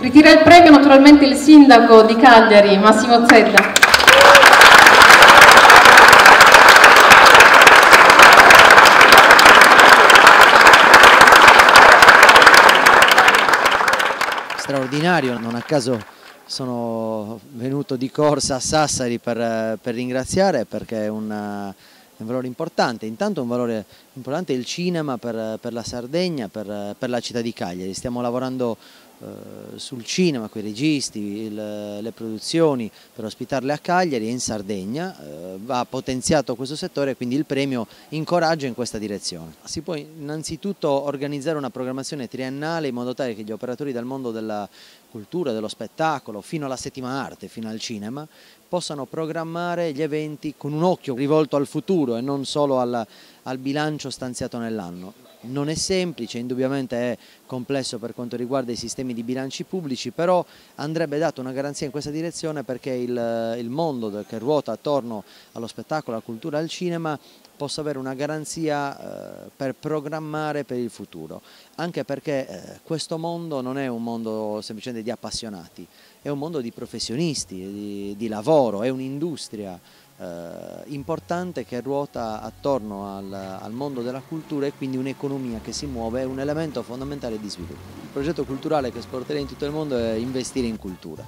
Ritira il premio naturalmente il sindaco di Cagliari, Massimo Zedda. straordinario, non a caso sono venuto di corsa a Sassari per, per ringraziare perché è, una, è, un valore importante, intanto un valore importante il cinema per, per la Sardegna, per, per, la città di Cagliari, stiamo lavorando sul cinema, con i registi, il, le produzioni per ospitarle a Cagliari e in Sardegna, eh, va potenziato questo settore e quindi il premio incoraggia in questa direzione. Si può innanzitutto organizzare una programmazione triennale in modo tale che gli operatori del mondo della cultura, dello spettacolo, fino alla settima arte, fino al cinema, possano programmare gli eventi con un occhio rivolto al futuro e non solo al, al bilancio stanziato nell'anno. Non è semplice, indubbiamente è complesso per quanto riguarda i sistemi di bilanci pubblici, però andrebbe data una garanzia in questa direzione perché il, il mondo che ruota attorno allo spettacolo, alla cultura, al cinema possa avere una garanzia eh, per programmare per il futuro, anche perché eh, questo mondo non è un mondo semplicemente di appassionati, è un mondo di professionisti, di, di lavoro, è un'industria eh, importante che ruota attorno al, al, mondo della cultura e quindi un'economia che si muove è un elemento fondamentale di sviluppo. Il progetto culturale che esporterei in tutto il mondo è investire in cultura.